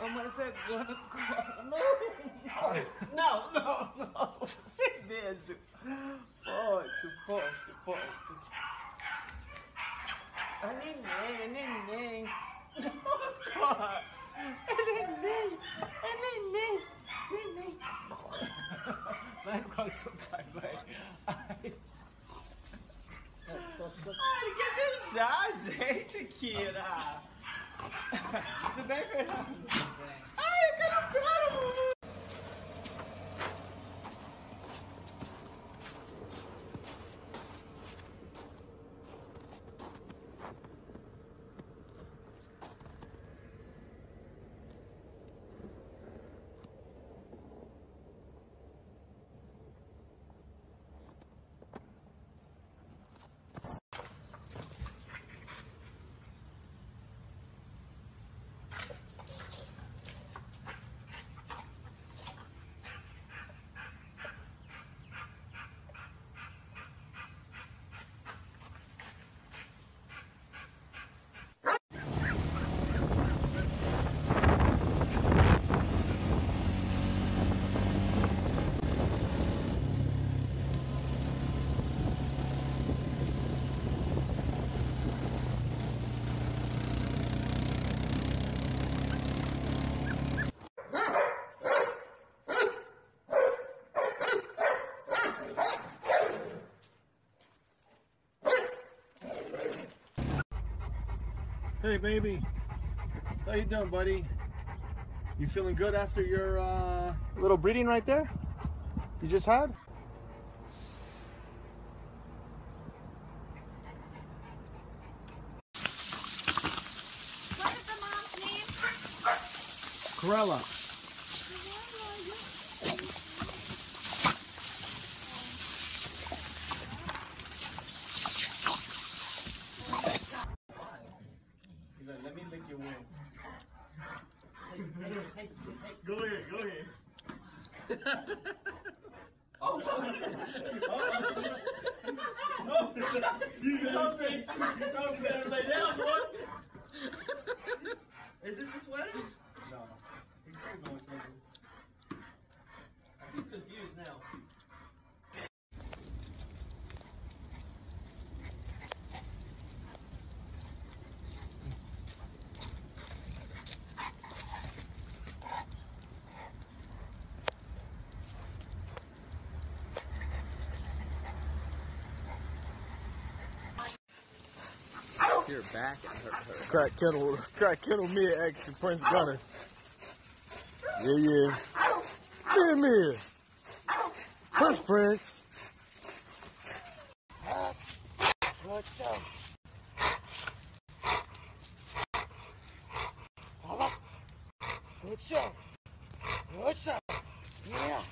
a mãe pegou no colo. Não, não, não, não. Beijo. Posto, posto, posto. A neném, a neném. Não, Hey, baby. How you doing, buddy? You feeling good after your uh, little breeding right there? You just had? What is the mom's name? Corella. Ahead, go ahead. Your back hurt her. Crack Kettle, Crack Kettle mid action, Prince Gunner. Yeah, yeah. Yeah, mid. Prince Prince. What's up? What's up? What's up? Yeah.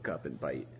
Look up and bite.